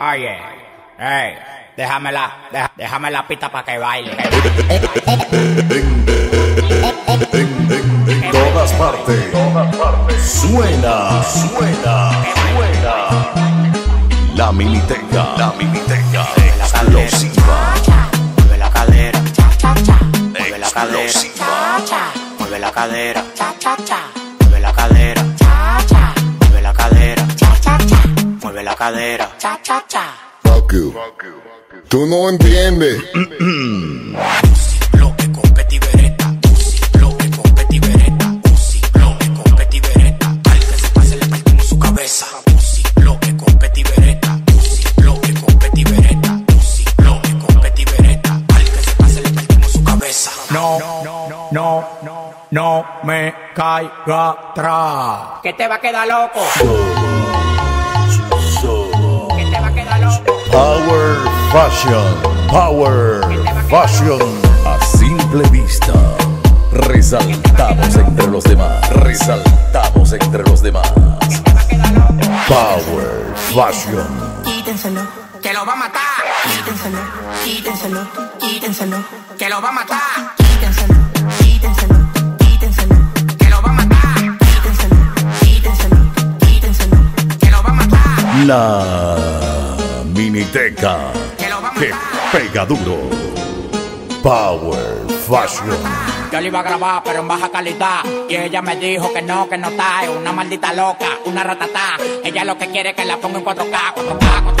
Oye, hey, déjame la, deja- déjame la pista para que baile. En todas partes. Suena, suena, suena. La miniteca, la miniteca. Explosiva, Mueve la cadera, mueve la cadera, mueve la cadera, mueve la mueve la cadera. Fuck you. Tú no entiendes. Bloque con petivereta, Uzi, bloque con petivereta, Uzi, bloque con petivereta, al que se pase le partimos su cabeza. Uzi, bloque con petivereta, Uzi, bloque con petivereta, Uzi, bloque con petivereta, al que se pase le partimos su cabeza. No, no, no, no me caiga atrás. Que te va a quedar loco. Fashion, Power Fashion. A simple vista, resaltamos entre los demás, resaltamos entre los demás. Power Fashion. Quítenselo, Que lo va a matar. quítenselo, quítenselo, quítenselo, Que lo va a matar. quítenselo, quítenselo, quítenselo, Que lo va a matar. quítenselo, quítenselo, quítenselo. Que lo va a matar. La Miniteca. Que pega duro. Power Fashion. Yo le iba a grabar, pero en baja calidad. Y ella me dijo que no, que no está. Es una maldita loca, una ratatá. Ella lo que quiere es que la ponga en 4K, 4K, 4K, 4K,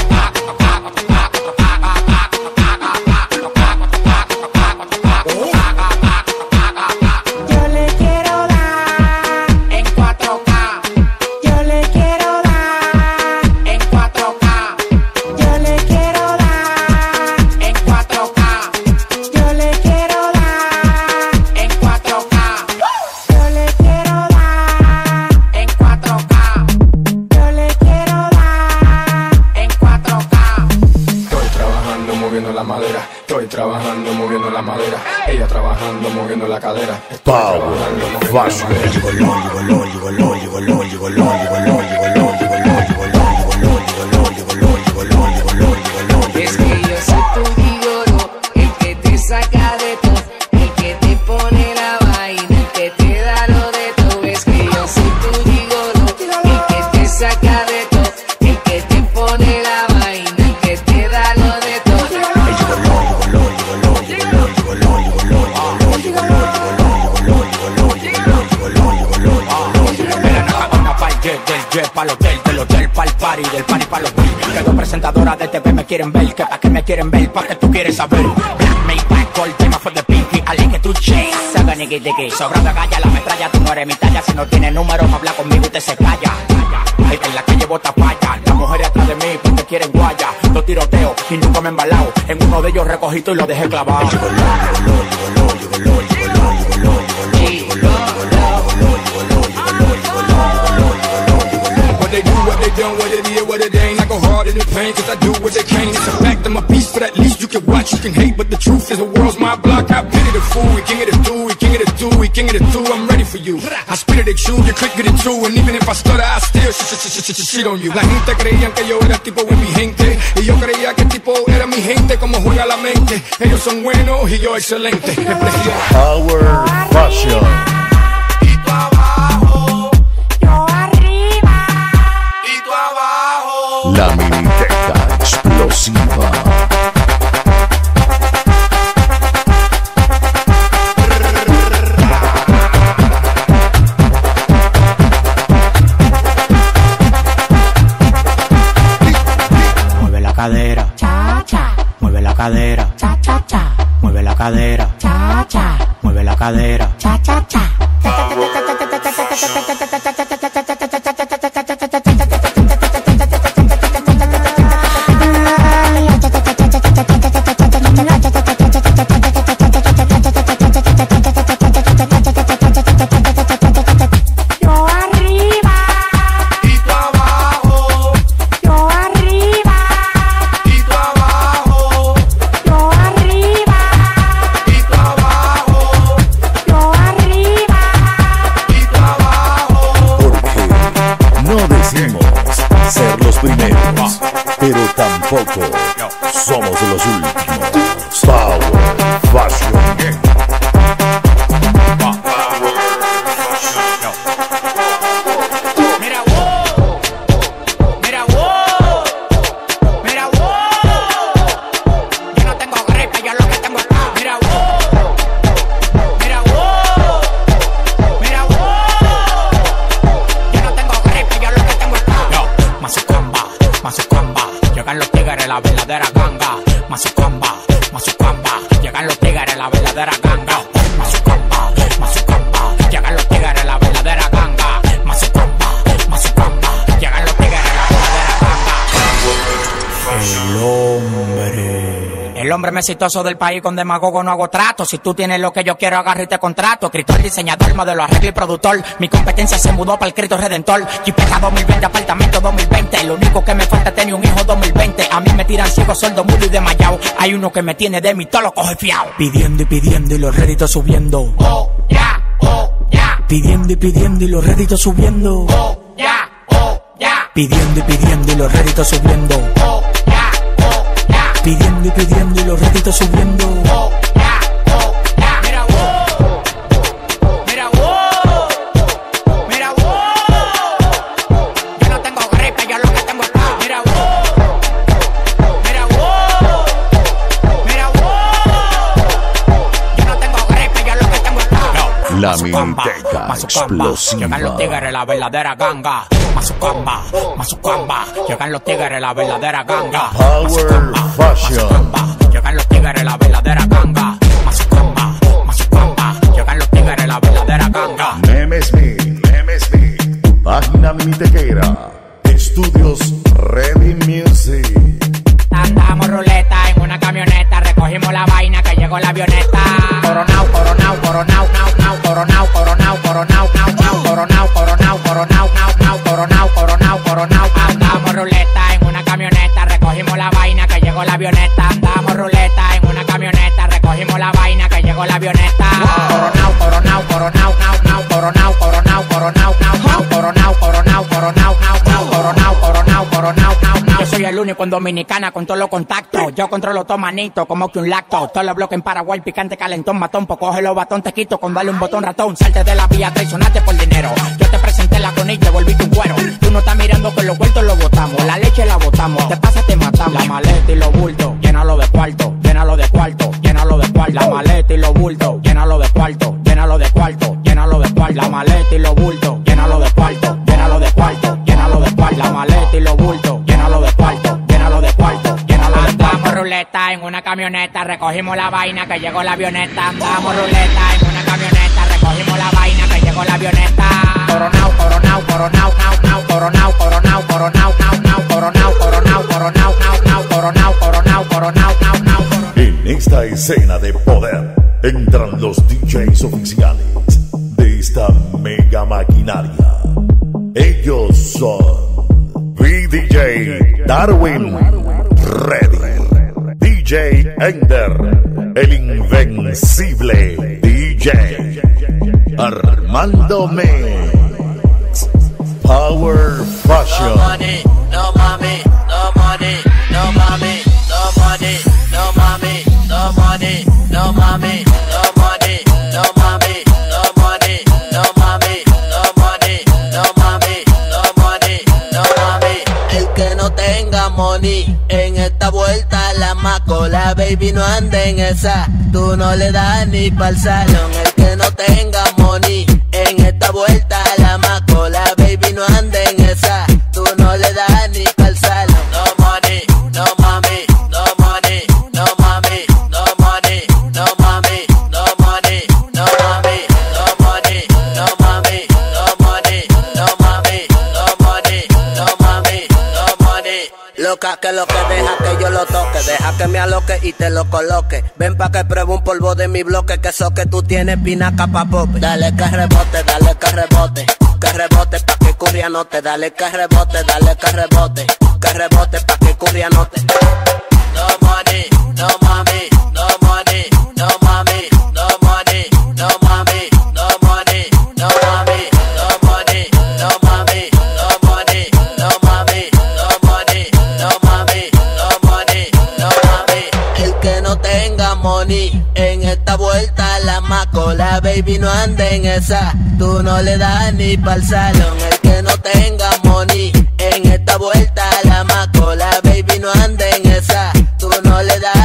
jet, del jet pa'l hotel, del hotel pa'l party, del party pa'l hotel. Que dos presentadoras de TV me quieren ver, que pa' que me quieren ver, pa' que tú quieres saber. Black Maybach, gold, tema for the pinky, I like to chase. Saga nigga tiki, sobrando calla, la metralla, tú no eres mi talla. Si no tienes número, me habla conmigo y te se calla. Ay, en la calle bota falla, las mujeres atrás de mí porque quieren guaya. Dos tiroteos y nunca me he embalado. En uno de ellos recogito y lo dejé clavado. They do, what they done, what it is, what it ain't. I go hard in the pain, cause I do what they can. It's a fact, I'm a beast, but at least you can watch, you can hate. But the truth is, the world's my block. I pity the fool, we king of the stew, we king of the stew, we king of the stew. I'm ready for you. I spit it, they chew, you click it true. And even if I stutter, I still sh sh sh sh sh shit on you. La gente creían que yo era tipo de mi gente. Y yo creía que tipo era mi gente, como juega la mente. Ellos son buenos y yo excelente. Power Fashion. Tampoco exitoso del país con demagogo no hago trato. Si tú tienes lo que yo quiero, agarro y te contrato. Escritor, diseñador, modelo, arreglo y productor. Mi competencia se mudó para el Cristo Redentor. Jipeta 2020, apartamento 2020. Lo único que me falta es tener un hijo 2020. A mí me tiran ciego, sueldo mudo y desmayado. Hay uno que me tiene de mí, todo lo coge fiao. Pidiendo y pidiendo y los réditos subiendo. Oh, ya, oh, ya. Pidiendo y pidiendo y los réditos subiendo. Oh, ya, oh, ya. Pidiendo y pidiendo y los réditos subiendo. Oh. Pidiendo y pidiendo y los réditos subiendo. Oh, ya, oh, ya. Mira, wow. Mira, wow. Mira, wow. Yo no tengo gripe, yo lo que tengo es paz. Mira, wow. Mira, wow. Mira, wow. Yo no tengo gripe, yo lo que tengo es paz. La Mazucamba. explosiva. Llegan los tigres, la verdadera ganga. Mazucamba, Mazucamba. Llegan los tigres, la verdadera ganga. Power Mazucamba. Llegan los tigres, la verdadera ganga. En Dominicana con todos los contactos. Yo controlo todo manito, como que un lacto. Todos los bloques en Paraguay, picante, calentón, matón. Pues coge los batón, te quito con darle un botón ratón. Salte de la vía, traicionaste por dinero. Yo te presenté la con te volviste un cuero. Tú no estás mirando que los vueltos los botamos. La leche la botamos. Te pasa, te matamos. La maleta y los bultos, llénalo de cuarto, llénalo de cuarto, llénalo de cuarto. La maleta y los bultos, llénalo de cuarto, llénalo de cuarto, llénalo de cuarto. La maleta y los bultos, llénalo de cuarto, llénalo de cuarto, llénalo de cuarto. La maleta y los bultos, ruleta en una camioneta, recogimos la vaina que llegó la avioneta. Ruleta en una camioneta, recogimos la vaina que llegó la avioneta. Coronao, coronao, coronao, nao, nao, coronao, coronao, coronao, nao, nao, coronao, coronao, coronao, nao, nao, coronao, coronao, coronao, nao, nao, coronao. En esta escena de poder entran los DJs oficiales de esta mega maquinaria. Ellos son VDJ Darwin Ready, DJ Ender, el invencible DJ Armando Mix, Power Fashion. money, no mommy, no money, no mommy, no money, no mommy, no money, no mommy, no money, no mommy, no money, no mommy, no money, no mommy, no money, no mommy. El que no tenga money baby no ande en esa, tú no le das ni pa'l salón. El que no tenga money en esta vuelta la macola, baby no ande en esa, tú no le das ni Loca que lo que deja que yo lo toque, deja que me aloque y te lo coloque. Ven pa' que pruebe un polvo de mi bloque, que eso que tú tienes pinaca pa' pope. Dale que rebote, dale que rebote, que rebote pa' que curria no te. Dale que rebote, dale que rebote, que rebote pa' que curria no te. No money, no mami, baby, no ande en esa. Tú no le das ni pa'l salón, el que no tenga money. En esta vuelta la macola, baby, no ande en esa. Tú no le das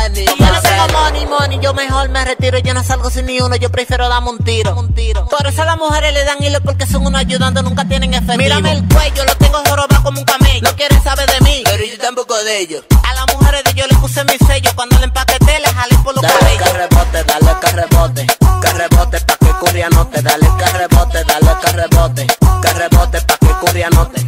money, money, yo mejor me retiro. Yo no salgo sin ni uno, yo prefiero darme un tiro. Un tiro. Por eso las mujeres le dan hilo porque son unos ayudando, nunca tienen efectivo. Mírame el cuello, lo tengo jorobado como un camello. No quieren saber de mí. Pero yo tampoco de ellos. A las mujeres de yo le puse mi sello. Cuando le empaqueté, le jalé por los Dale que cabellos. rebote, dale que rebote, que rebote pa' que curia note, dale que rebote, dale que rebote, que rebote pa' que curia note. En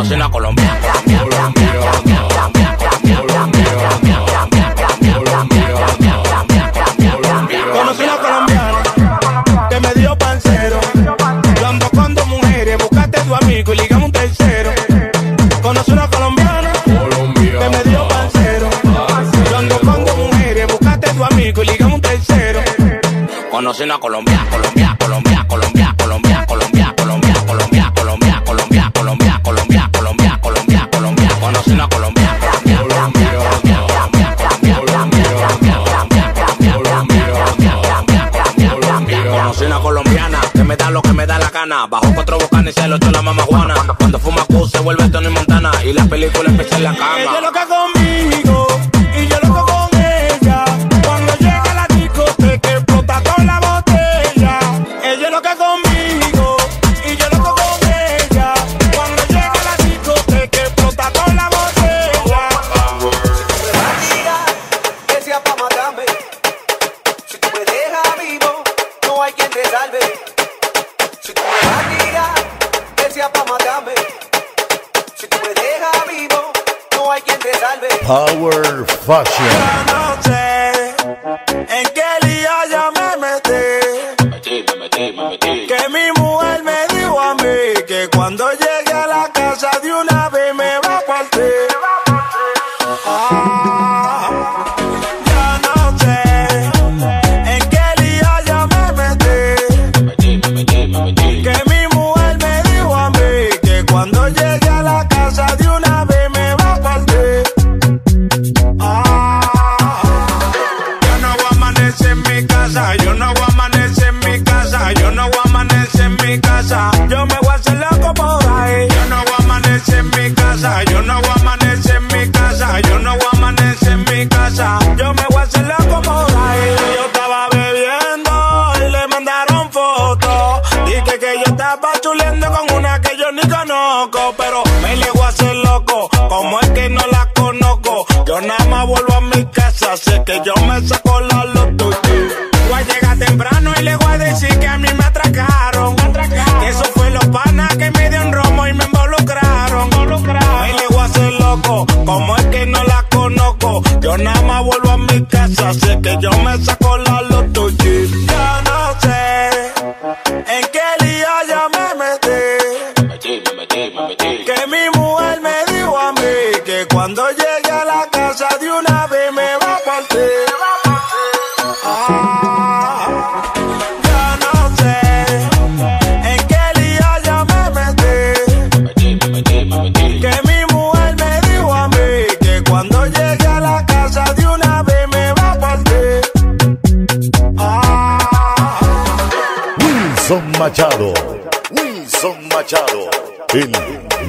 Colombia, Colombia, Colombia. Conocí una colombiana que me dio pancero. Yo ando con dos mujeres, buscaste tu amigo y ligamos un tercero. Conocí una colombiana que me dio pancero. Yo ando con dos mujeres, buscaste tu amigo y ligamos un tercero. Conoce una Colombia, lo que me da la gana. Bajo cuatro bocanes y se lo echó la mamajuana. Cuando fuma Q se vuelve Tony Montana y la película empieza en la cama. loca conmigo Power Fashion.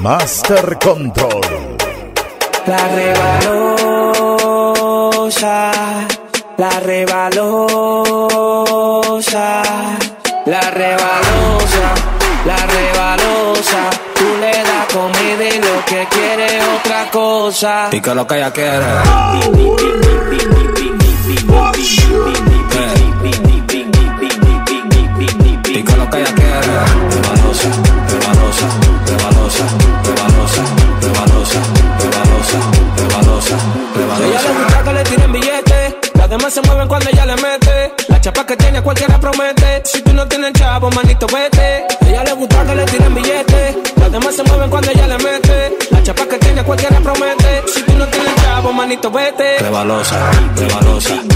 Master Control. La rebalosa, la rebalosa, la rebalosa, la rebalosa. Tú le das comida y lo que quiere es otra cosa. y que lo que ella quiere. Vete. Rebalosa, rebalosa,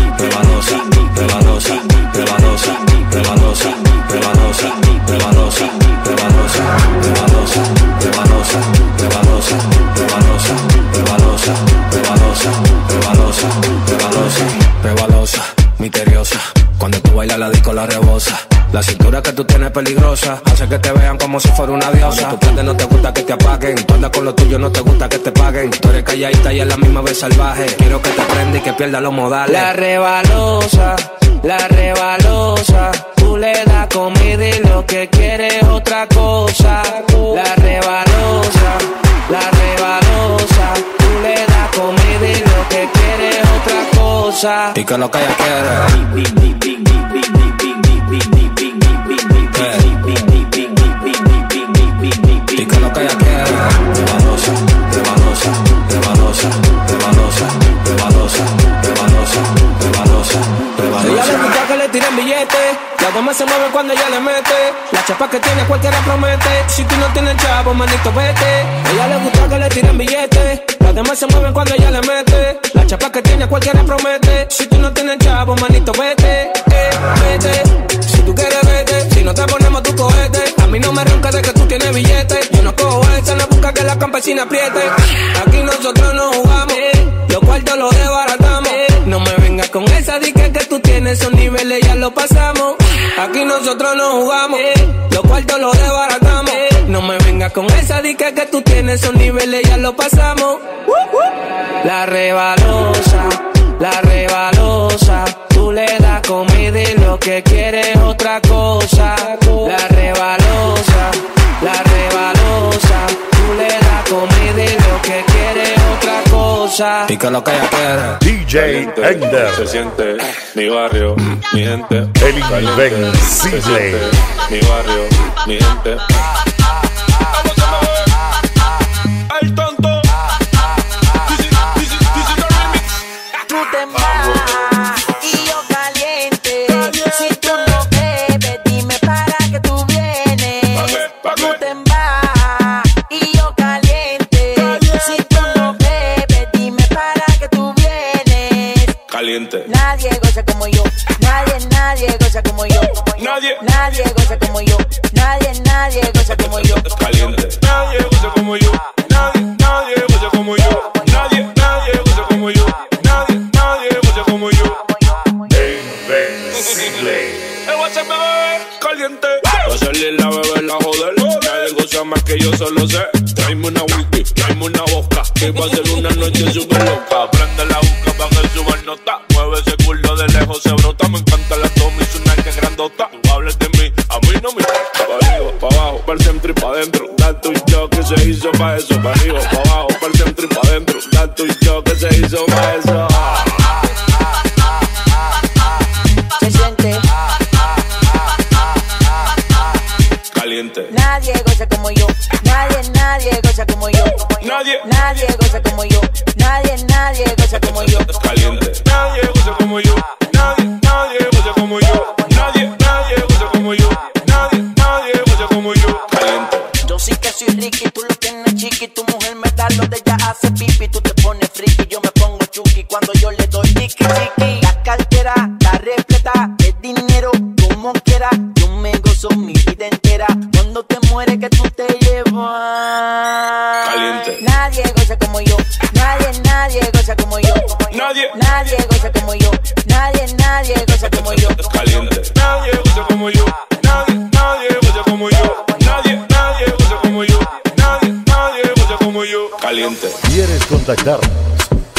peligrosa hace que te vean como si fuera una diosa. Tú prendes no te gusta que te apaguen. Tú andas con lo tuyo, no te gusta que te paguen. Tú eres calladita y a la misma vez salvaje. Quiero que te prenda y que pierda los modales. La rebalosa, la rebalosa. Tú le das comida y lo que quieres es otra cosa. La rebalosa, la rebalosa. Tú le das comida y lo que quieres es otra cosa. Y que lo que ella quiere. Las demás se mueven cuando ella le mete. La chapa que tiene cualquiera promete. Si tú no tienes chavo, manito, vete. A ella le gusta que le tiren billetes. Las demás se mueven cuando ella le mete. La chapa que tiene cualquiera promete. Si tú no tienes chavo, manito, vete. Eh, vete. Si tú quieres, vete. Si no te ponemos tu cohete. A mí no me ronca de que tú tienes billetes. Yo no cojo esa, no busca que la campesina apriete. Aquí nosotros no jugamos. Los cuartos los desbaratamos. No me vengas con esa dique que tú tienes, esos niveles ya lo pasamos. Aquí nosotros no jugamos, los cuartos los desbaratamos. No me vengas con esa dique que tú tienes, esos niveles ya lo pasamos. La rebalosa, la rebalosa. Tú le das comida y lo que quieres es otra cosa. La rebalosa, la rebalosa. Le das comida y lo que quieres es otra cosa. Y que lo que ella quiere. DJ Se Ender, siente mi barrio, mi gente. el. Se invencible. siente mi barrio, mi gente. Caliente. Nadie goza como yo. Nadie, nadie goza como yo. Nadie. Nadie goza como yo. Nadie, nadie goza como yo. Caliente. Nadie goza como yo. Nadie, nadie goza como yo. Nadie, nadie goza como yo. Nadie, nadie goza como yo. Invencible. El WhatsApp bebé, caliente. Va a salir la bebé, la joder. Nadie goza más que yo solo sé. Tráeme una whisky, tráeme una boca. Que va a ser una noche súper loca. Prende la se hizo pa' eso. Pa' arriba, pa' abajo, para el centro y pa' adentro. Tanto y yo que se hizo pa' eso. Contactarnos?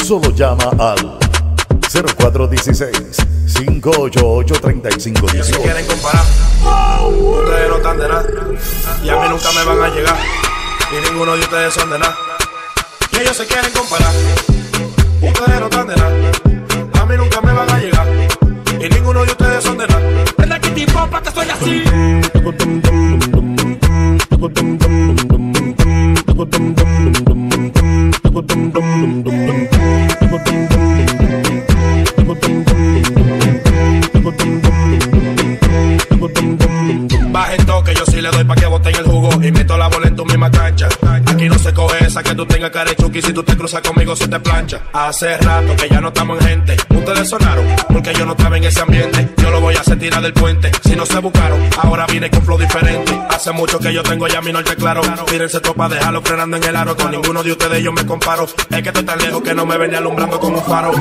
Solo llama al 0416-588-3518. quieren comparar. Ustedes no están de nada. Y a mí nunca me van a llegar. Y ninguno de ustedes son de nada. Y ellos se quieren comparar. Chuki si tú te cruzas conmigo se te plancha. Hace rato que ya no estamos en gente. Ustedes sonaron porque yo no estaba en ese ambiente. Yo lo voy a hacer tirar del puente. Si no se buscaron, ahora vine con flow diferente. Hace mucho que yo tengo ya mi norte claro. Tírense topa, déjalo frenando en el aro. Con ninguno de ustedes yo me comparo. Es que estoy tan lejos que no me ven ni alumbrando como un faro.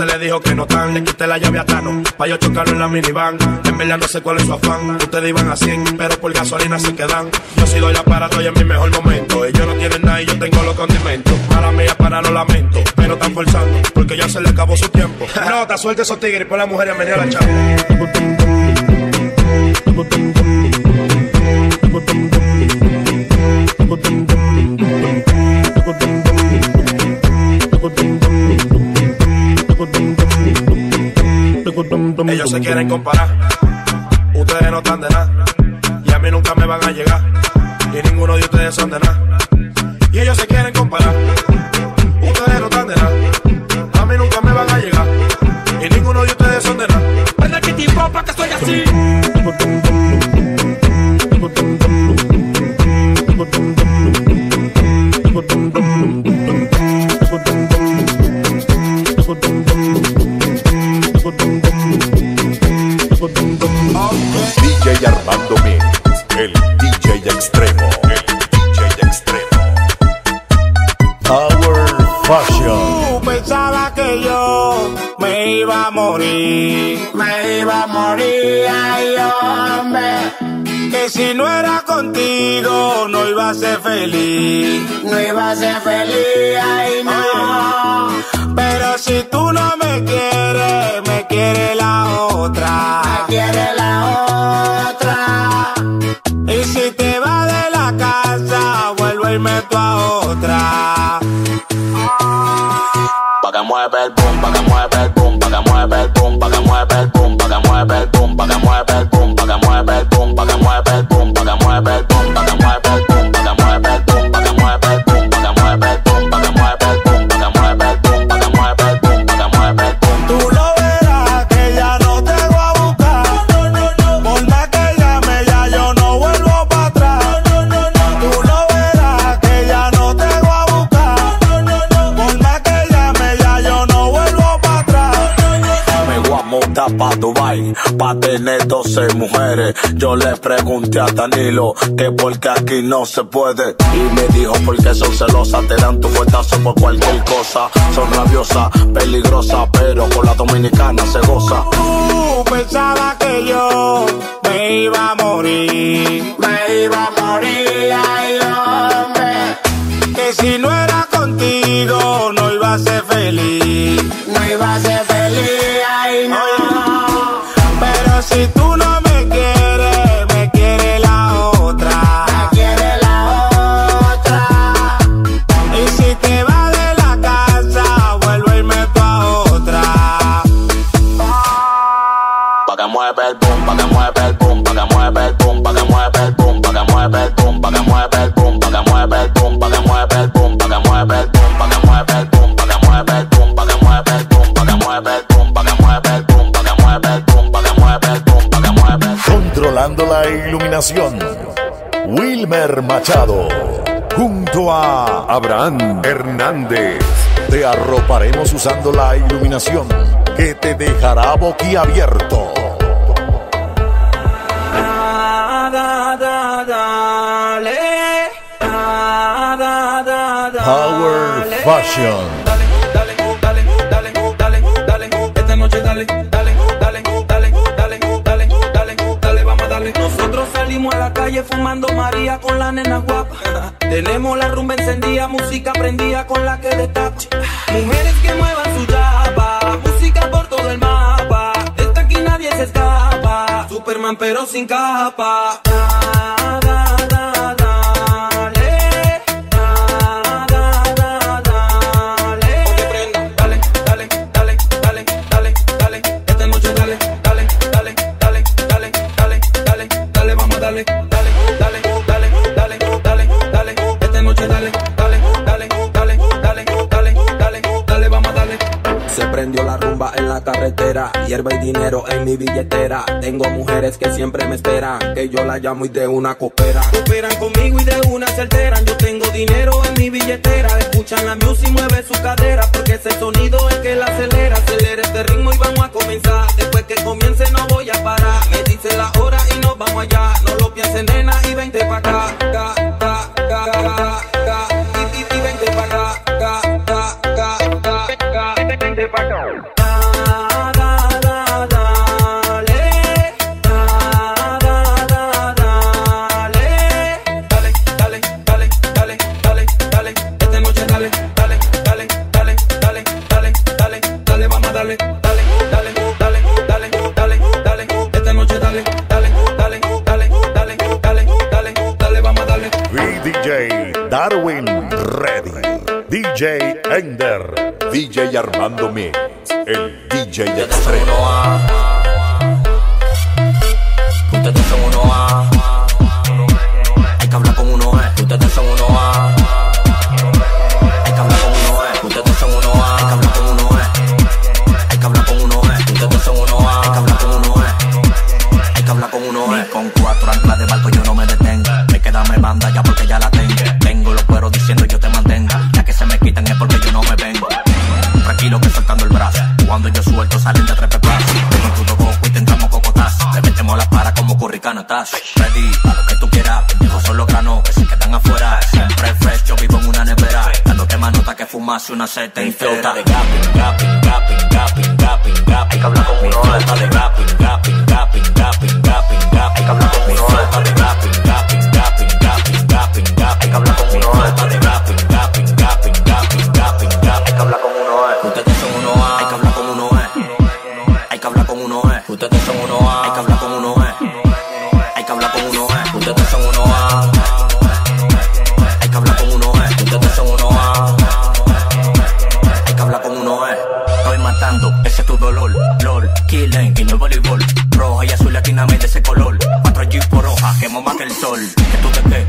Se les dijo que no tan, le quité la llave a Tano, pa' yo chocarlo en la minivan. En verdad no sé cuál es su afán, ustedes iban a 100, pero por gasolina se quedan. Yo sí doy la para, estoy en mi mejor momento. Ellos no tienen nada y yo tengo los condimentos. Mala mía para lo lamento, pero están forzando, porque ya se le acabó su tiempo. No, te suelta esos tigres y pon la mujer a venir a la chapa. Ellos se quieren comparar, ustedes no están de nada, y a mí nunca me van a llegar, y ninguno de ustedes son de nada. fazer feliz. É mujeres. Yo le pregunté a Danilo que porque aquí no se puede. Y me dijo porque son celosas, te dan tu fuetazo por cualquier cosa. Son rabiosas, peligrosas, pero con la dominicana se goza. Tú pensabas que yo me iba a morir, me iba a morir, ay hombre. Que si no era contigo no iba a ser feliz, no iba a ser feliz, ay no. Pero si tú Wilmer Machado. Junto a Abraham Hernández. Te arroparemos usando la iluminación que te dejará boquiabierto. Power Fashion. Dale, dale, dale, dale, esta noche dale, dale, dale, dale, Nosotros salimos a la calle fumando María con la nena guapa. Tenemos la rumba encendida, música prendida con la que destapa. Mujeres que muevan su chapa, música por todo el mapa. De esta aquí nadie se escapa. Superman pero sin capa. Da, carretera, hierba y dinero en mi billetera. Tengo mujeres que siempre me esperan, que yo la llamo y de una coopera. Cooperan conmigo y de una se alteran. Yo tengo dinero en mi billetera. Escuchan la music, mueve su cadera. Porque ese sonido es que la acelera. Acelera este ritmo y vamos a comenzar. Después que comience no voy a parar. Me dice la hora y nos vamos allá. No lo pienses, nena, y vente pa' acá. Ca, Armando Mix. El DJ extremo. Ustedes son uno A. Hay que hablar con uno E. Ustedes son uno A. Hay que hablar con uno E. Ustedes son uno A. Hay que hablar con uno E. Hay que hablar con uno E. Ustedes son uno A. Hay que hablar con uno E. Hay que hablar con uno. Con cuatro anclas de barco yo no me detengo. Me queda me banda ya suelto salen de tres pepazos. Tengo tu coco y te entramos cocotazo. Le metemos la para como curricanatas. Ready, a lo que tú quieras. Pendejos son los granos que se quedan afuera. Siempre fresh, yo vivo en una nevera. Dando que más nota que fumarse una seta y flota de gapping, gapping, quemo más que el sol. ¿Que tú de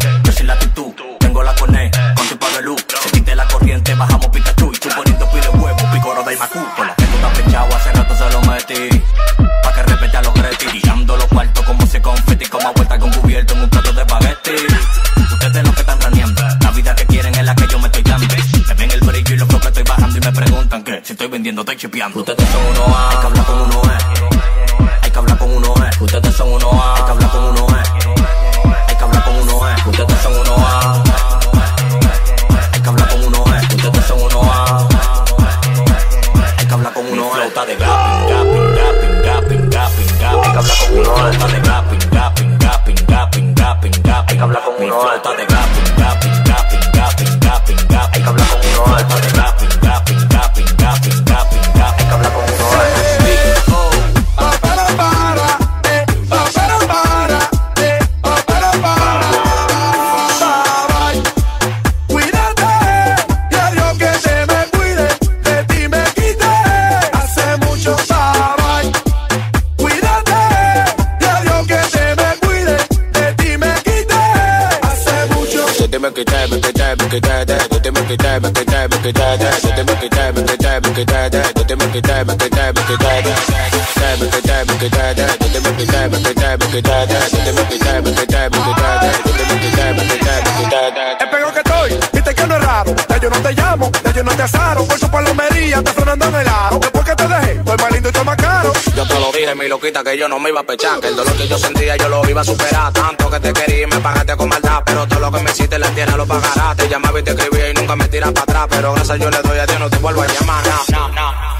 Es peor que estoy, viste que no es raro. Ya yo no te llamo, ya yo no te asaro. Por su palomería, te frenando en el aro. Después que te dejé, estoy más lindo y estoy más caro. Yo te lo dije, mi loquita, que yo no me iba a pechar. Que el dolor que yo sentía yo lo iba a superar. Tanto que te quería y me pagaste con maldad. Pero todo lo que me hiciste la tierra lo pagará. Te llamaba y te escribía y nunca me tiras para atrás. Pero gracias yo le doy a Dios, no te vuelvo a llamar.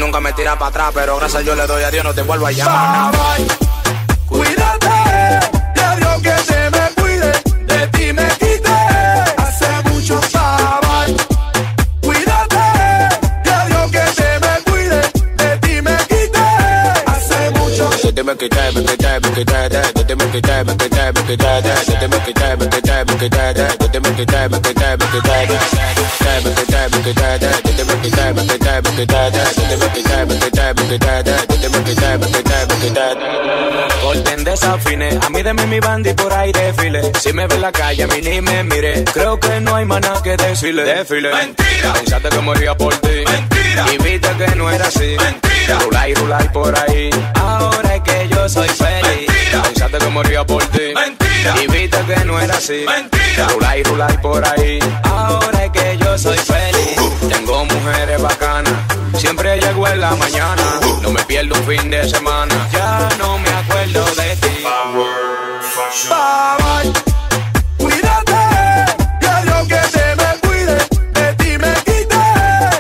Nunca me tira para atrás, pero gracias yo le doy a Dios, no te vuelvo a llamar. Bye. Cuídate, y a Dios que se me cuide, de ti me quite. Hace mucho bye. Cuídate, y a Dios que se me cuide, de ti me quite. Hace mucho. De ti me quité, me quité, me quité, de ti me quité, me quité, me quité, de ti me quité, me quité, me quité, de ti me quité, me quité, me quité, de ti me quité, me quité, me quité, de Corten desafine, a mí deme mi bandi por ahí desfile. Si me ve en la calle, a mí ni me mire. Creo que no hay nada que decirle. Desfile. Mentira. Pensaste que moría por ti. Mentira. Y viste que no era así. Mentira. Rular y rular por ahí. Ahora es que yo soy feliz. Mentira. Pensaste que moría por ti. Mentira. Y viste que no era así. Mentira. Rular y rular por ahí. Ahora es que yo soy feliz. Tengo mujeres bacanas. Siempre llego en la mañana. No me pierdo un fin de semana. Ya no me acuerdo de ti. Power. Cuídate, que Dios que te me cuide, de ti me quité.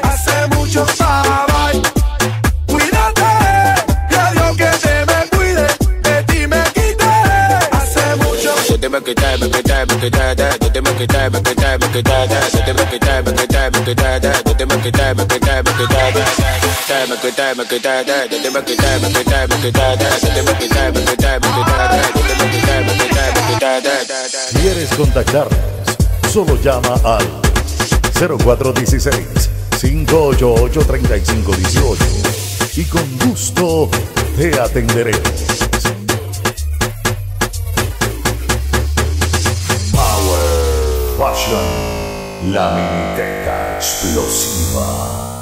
Hace mucho power. Cuídate, que Dios que te me cuide, de ti me quité. Hace mucho ¿Quieres contactarnos? Solo llama al 0416-588-3518 y con gusto te atenderemos. Fashion, la miniteca explosiva.